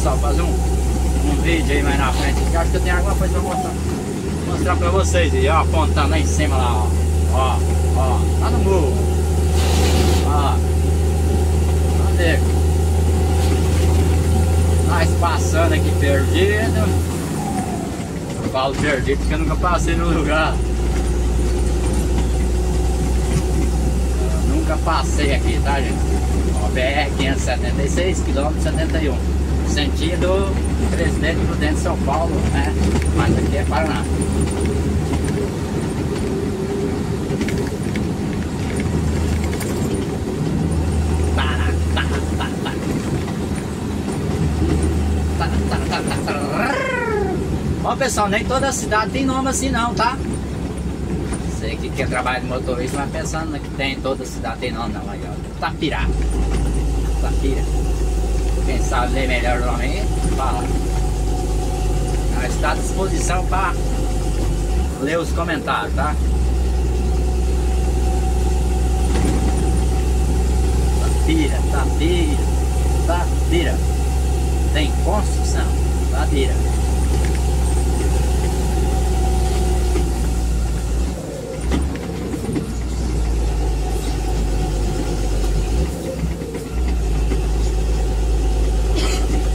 pessoal, fazer um, um vídeo aí mais na frente. Eu acho que eu tenho alguma coisa pra mostrar. Mostrar pra vocês aí, ó, apontando lá em cima lá, ó. Ó, ó, lá no morro. Ó. Cadê? Nós passando aqui perdido. Eu falo perdido porque eu nunca passei no lugar. Eu nunca passei aqui, tá gente? BR 576, quilômetro 71. Sentido Presidente Prudente São Paulo, né? Mas aqui é Paraná. Ó pessoal, nem toda cidade tem nome assim não, tá? Você que quer trabalhar de motorista, mas pensando que tem toda cidade tem nome não, aí ó. Tapirá. Tapira. Quem sabe ler melhor nome aí, fala. Nós está à disposição para ler os comentários, tá? Tapira, tapira, tapira. Tem construção, tapira.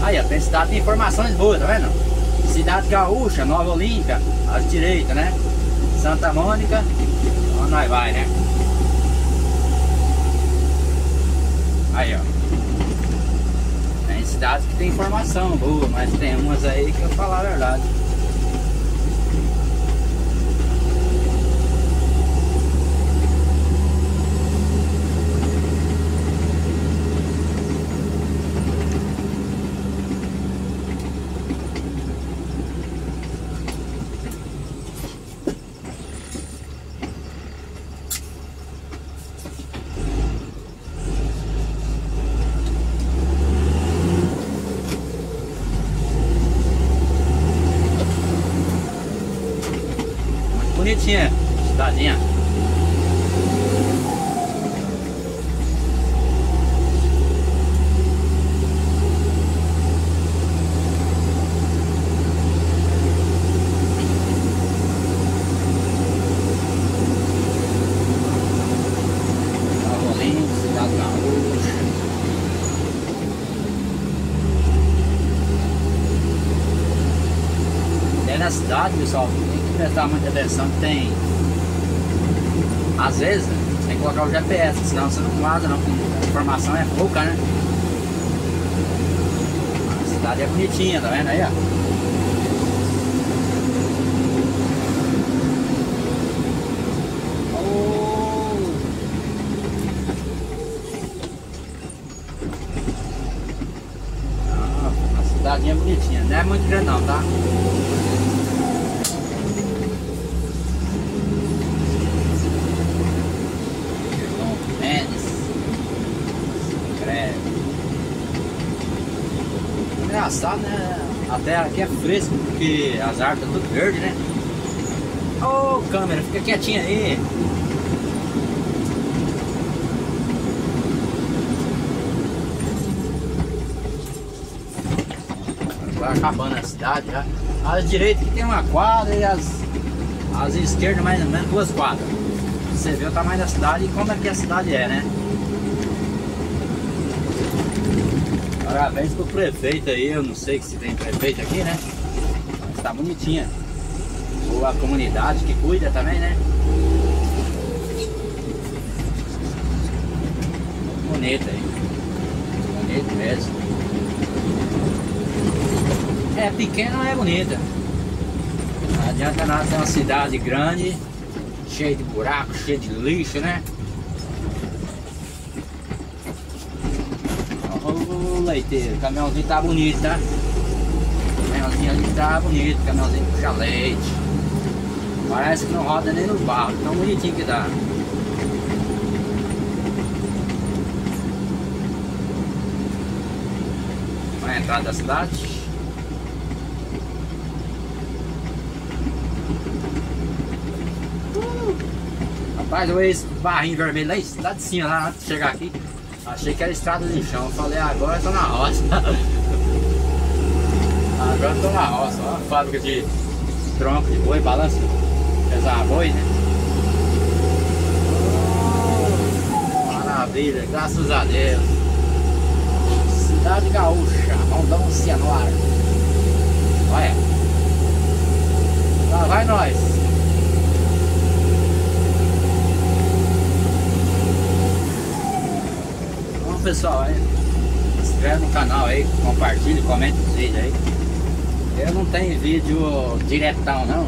Aí, ó, tem cidade de informações boas, tá vendo? Cidade Gaúcha, Nova Olímpia, à direita, né? Santa Mônica, onde nós vai, né? Aí, ó. Tem cidades que tem informação boa, mas tem umas aí que eu falar a verdade. Bonitinha, cidadinha. Nova Olinda, cidade gaúcha. É na cidade, pessoal, prestar muita atenção que tem. Às vezes, você tem que colocar o GPS, senão você não guarda não, a informação é pouca, né? A cidade é bonitinha, tá vendo aí, ó? Oh! Ah, cidadinha bonitinha, não é muito grande não, tá? Engraçado, né? A terra aqui é fresca porque as árvores estão tudo verde, né? Ô câmera, fica quietinha aí. Vai acabando a cidade já. As direitas que tem uma quadra e as, as esquerdas mais ou menos duas quadras. Você vê o tamanho da cidade e como é que a cidade é, né? Parabéns pro prefeito aí, eu não sei se tem prefeito aqui, né? Mas tá bonitinha. Ou a comunidade que cuida também, né? Bonita aí. Bonito mesmo. É pequena, mas é bonita. Não adianta nada ter uma cidade grande, cheia de buracos, cheia de lixo, né? Leiteiro, o caminhãozinho tá bonito, tá? O caminhãozinho ali tá bonito, o caminhãozinho puxa leite. Parece que não roda nem no barro, tão bonitinho que dá. Vai entrar da cidade. Rapaz, eu esse barrinho vermelho lá, lá de cima, lá antes de chegar aqui. Achei que era estrada de chão. Eu falei, agora eu tô na roça. Agora estou na roça, fábrica de tronco de boi, balanço, pesar boi, né? Maravilha, graças a Deus. Cidade Gaúcha, Rondão Cianuara. Olha. Lá vai nós. Bom pessoal, aí, se inscreve no canal aí, compartilhe, comente os vídeos aí. Eu não tenho vídeo diretão não,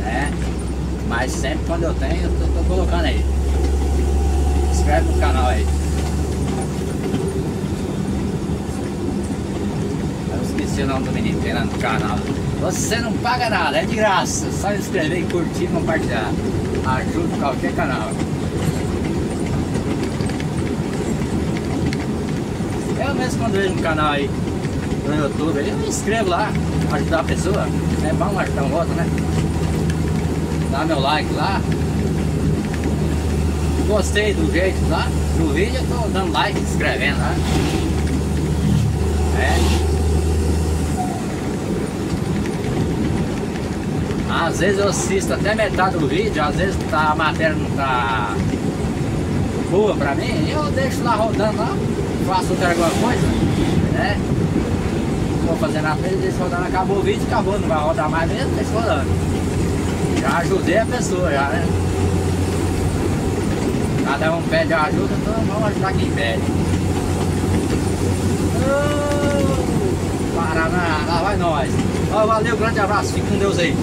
né? Mas sempre quando eu tenho, eu tô, tô colocando aí. Se inscreve no canal aí. Eu esqueci o nome do menino que no canal. Você não paga nada, é de graça. Só inscrever, curtir e compartilhar. Ajuda qualquer canal. Eu mesmo quando vejo um canal aí no YouTube, eu me inscrevo lá, ajudar a pessoa. É bom ajudar um outro, né? Dá meu like lá. Gostei do jeito lá, do vídeo, eu tô dando like, inscrevendo lá. É. Às vezes eu assisto até metade do vídeo, às vezes tá, a matéria não tá boa pra mim, eu deixo lá rodando lá, faço outra alguma coisa, né? Vou fazer na frente, deixo rodando, acabou o vídeo, acabou, não vai rodar mais mesmo, deixa rodando. Já ajudei a pessoa já, né? Cada um pede ajuda, então vamos ajudar quem pede. Oh, Paraná, lá vai nós. Oh, valeu, grande abraço, fique com Deus aí.